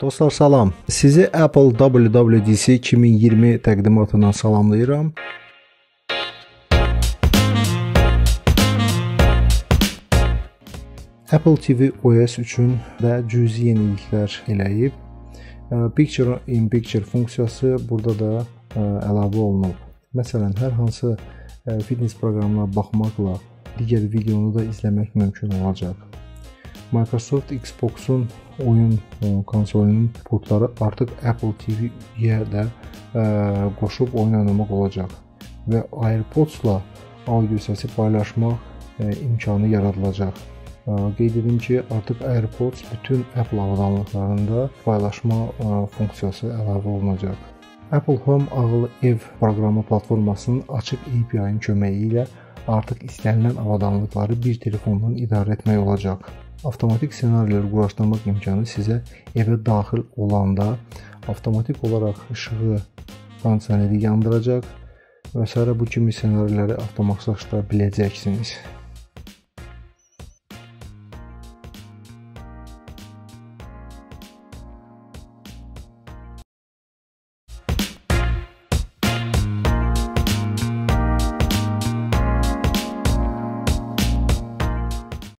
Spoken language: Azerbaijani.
Dostlar salam. Sizi Apple WWDC 2020 təqdimatından salamlayıram. Apple TV OS üçün də cüzi yeniliklər eləyib. Picture in Picture funksiyası burada da əlavə olunub. Məsələn, hər hansı fitness proqramına baxmaqla digər videonu da izləmək mümkün olacaq. Microsoft Xbox-un oyun konsolunun portları artıq Apple TV-yə də ə, qoşub oyun oynamaq olacaq və AirPods-la audio səsi paylaşmaq ə, imkanı yaradılacaq. Ə, qeyd edim ki, artıq AirPods bütün Apple avadanlıqlarında paylaşma ə, funksiyası əlavə olunacaq. Apple Home ağıllı ev proqramı platformasının açıq API-nin köməyi ilə artıq istənilən avadanlıqları bir telefondan idarə etmək olacaq avtomatik ssenarilər quraşdırmaq imkanı sizə evə daxil olanda avtomatik olaraq işığı kondisioneri yandıracaq və s. bu kimi ssenariləri avtomatlaşdıra biləcəksiniz.